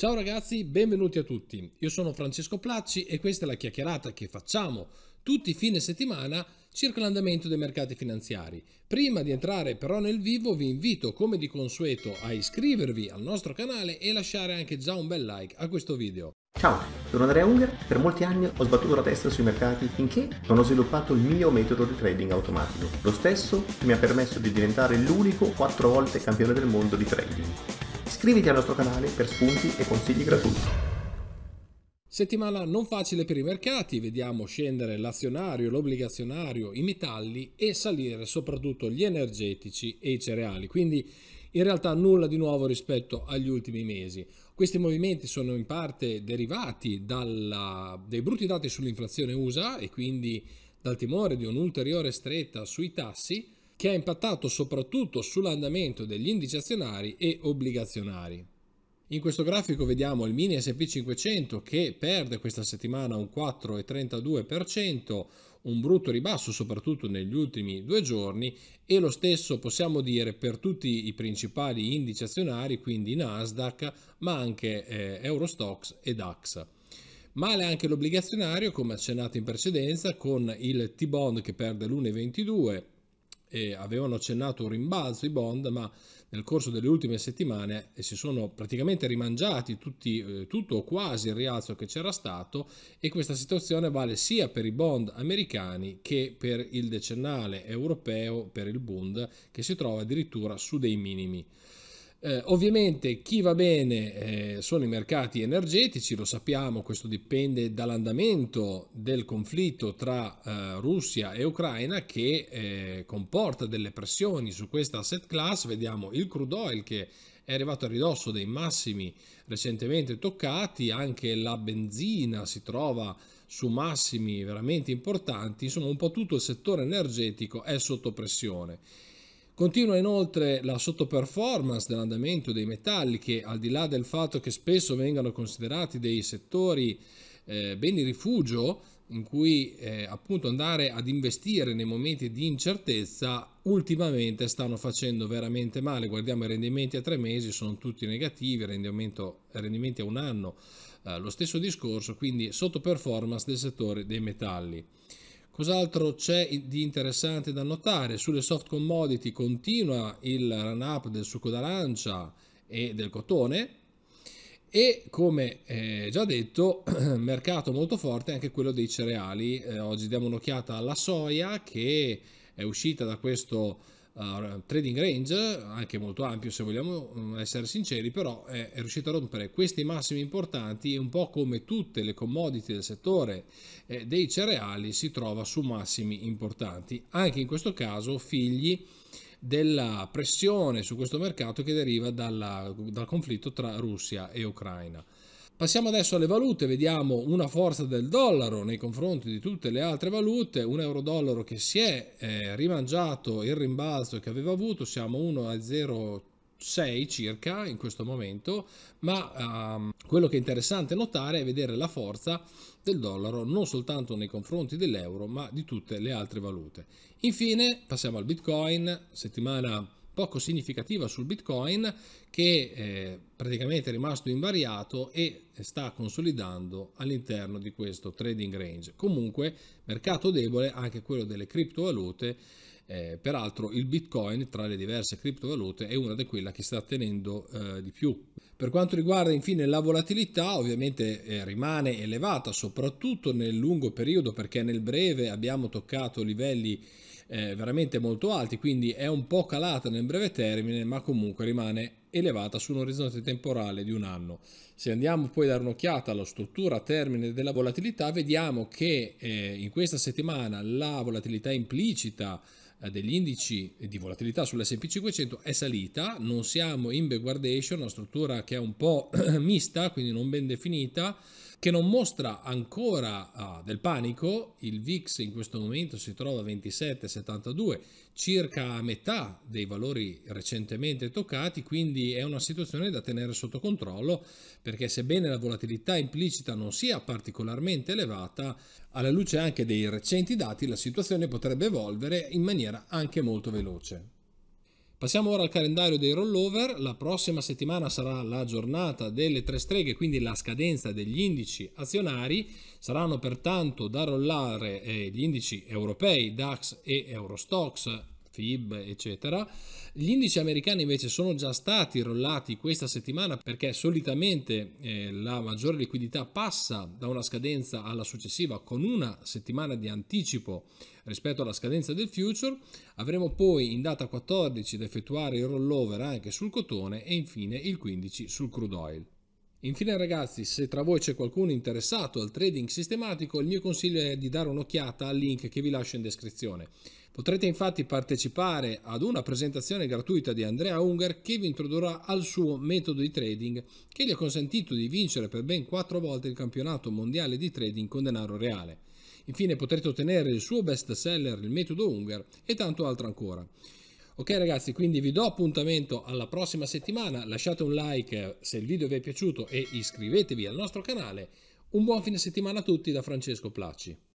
Ciao ragazzi, benvenuti a tutti. Io sono Francesco Placci e questa è la chiacchierata che facciamo tutti i fine settimana circa l'andamento dei mercati finanziari. Prima di entrare però nel vivo vi invito come di consueto a iscrivervi al nostro canale e lasciare anche già un bel like a questo video. Ciao, sono Andrea Unger. Per molti anni ho sbattuto la testa sui mercati finché non ho sviluppato il mio metodo di trading automatico. Lo stesso che mi ha permesso di diventare l'unico 4 volte campione del mondo di trading. Iscriviti al nostro canale per spunti e consigli gratuiti. Settimana non facile per i mercati, vediamo scendere l'azionario, l'obbligazionario, i metalli e salire soprattutto gli energetici e i cereali, quindi in realtà nulla di nuovo rispetto agli ultimi mesi. Questi movimenti sono in parte derivati dalla, dai brutti dati sull'inflazione USA e quindi dal timore di un'ulteriore stretta sui tassi, che ha impattato soprattutto sull'andamento degli indici azionari e obbligazionari. In questo grafico vediamo il mini SP 500 che perde questa settimana un 4,32%, un brutto ribasso soprattutto negli ultimi due giorni e lo stesso possiamo dire per tutti i principali indici azionari, quindi Nasdaq, ma anche eh, Eurostox e DAX. Male anche l'obbligazionario, come accennato in precedenza, con il T-Bond che perde l'1,22 e avevano accennato un rimbalzo i bond, ma nel corso delle ultime settimane si sono praticamente rimangiati tutti, eh, tutto o quasi il rialzo che c'era stato e questa situazione vale sia per i bond americani che per il decennale europeo, per il Bund, che si trova addirittura su dei minimi. Eh, ovviamente chi va bene eh, sono i mercati energetici, lo sappiamo, questo dipende dall'andamento del conflitto tra eh, Russia e Ucraina che eh, comporta delle pressioni su questa asset class. Vediamo il crude oil che è arrivato a ridosso dei massimi recentemente toccati, anche la benzina si trova su massimi veramente importanti, insomma un po' tutto il settore energetico è sotto pressione. Continua inoltre la sottoperformance dell'andamento dei metalli che al di là del fatto che spesso vengano considerati dei settori eh, beni rifugio in cui eh, appunto andare ad investire nei momenti di incertezza ultimamente stanno facendo veramente male. Guardiamo i rendimenti a tre mesi, sono tutti negativi, rendimenti a un anno, eh, lo stesso discorso, quindi sottoperformance del settore dei metalli. Cos'altro c'è di interessante da notare? Sulle soft commodity continua il run up del succo d'arancia e del cotone e come eh, già detto mercato molto forte anche quello dei cereali. Eh, oggi diamo un'occhiata alla soia che è uscita da questo trading range, anche molto ampio se vogliamo mm, essere sinceri, però è, è, riuscito a rompere questi massimi importanti e un po' come tutte le commodity del settore eh, dei cereali si trova su massimi importanti, anche in questo caso figli della pressione su questo mercato che deriva dalla, dal conflitto tra Russia e Ucraina. Passiamo adesso alle valute, vediamo una forza del dollaro nei confronti di tutte le altre valute, un euro-dollaro che si è eh, rimangiato il rimbalzo che aveva avuto, siamo 1 a 0,6 circa in questo momento, ma um, quello che è interessante notare è vedere la forza del dollaro non soltanto nei confronti dell'euro ma di tutte le altre valute. Infine passiamo al Bitcoin, settimana poco significativa sul Bitcoin che eh, praticamente è rimasto invariato e sta consolidando all'interno di questo trading range. Comunque mercato debole anche quello delle criptovalute. Eh, peraltro il Bitcoin tra le diverse criptovalute è una di quelle che sta tenendo eh, di più. Per quanto riguarda infine la volatilità, ovviamente eh, rimane elevata soprattutto nel lungo periodo perché nel breve abbiamo toccato livelli eh, veramente molto alti, quindi è un po' calata nel breve termine, ma comunque rimane elevata su un orizzonte temporale di un anno. Se andiamo poi a dare un'occhiata alla struttura a termine della volatilità, vediamo che eh, in questa settimana la volatilità implicita eh, degli indici di volatilità sull'S&P 500 è salita, non siamo in backwardation, una struttura che è un po' mista, quindi non ben definita, che non mostra ancora ah, del panico, il VIX in questo momento si trova a 27,72, circa a metà dei valori recentemente toccati, quindi è una situazione da tenere sotto controllo perché sebbene la volatilità implicita non sia particolarmente elevata, alla luce anche dei recenti dati la situazione potrebbe evolvere in maniera anche molto veloce. Passiamo ora al calendario dei rollover. La prossima settimana sarà la giornata delle tre streghe, quindi la scadenza degli indici azionari. Saranno pertanto da rollare eh, gli indici europei, DAX e Eurostox, FIB, eccetera. Gli indici americani invece sono già stati rollati questa settimana perché solitamente eh, la maggiore liquidità passa da una scadenza alla successiva con una settimana di anticipo rispetto alla scadenza del future. Avremo poi in data 14 da effettuare il rollover anche sul cotone e infine il 15 sul crude oil. Infine ragazzi, se tra voi c'è qualcuno interessato al trading sistematico, il mio consiglio è di dare un'occhiata al link che vi lascio in descrizione. Potrete infatti partecipare ad una presentazione gratuita di Andrea Unger che vi introdurrà al suo metodo di trading che gli ha consentito di vincere per ben 4 volte il campionato mondiale di trading con denaro reale. Infine potrete ottenere il suo best seller, il metodo Unger e tanto altro ancora. Ok ragazzi, quindi vi do appuntamento alla prossima settimana, lasciate un like se il video vi è piaciuto e iscrivetevi al nostro canale. Un buon fine settimana a tutti da Francesco Placci.